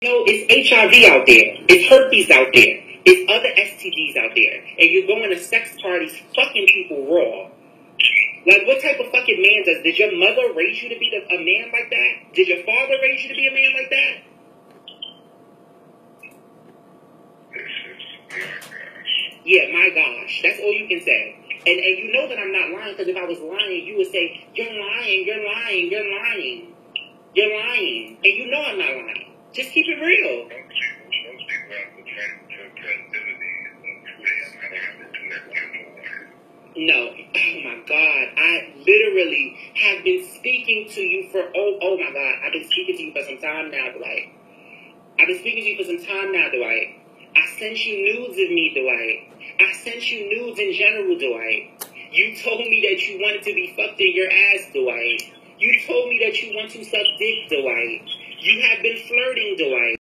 You know, it's HIV out there. It's herpes out there. It's other STDs out there. And you're going to sex parties fucking people raw. Like, what type of fucking man does... Did your mother raise you to be the, a man like that? Did your father raise you to be a man like that? Yeah, my gosh. That's all you can say. And, and you know that I'm not lying because if I was lying, you would say, you're lying, you're lying, you're lying. You're lying. And you know I'm not lying. Just keep it real. No. Oh my God. I literally have been speaking to you for oh oh my God. I've been speaking to you for some time now, Dwight. I've been speaking to you for some time now, Dwight. I sent you nudes of me, Dwight. I sent you nudes in general, Dwight. You told me that you wanted to be fucked in your ass, Dwight. You told me that you want to suck dick, Dwight. You have been flirting, Dwight.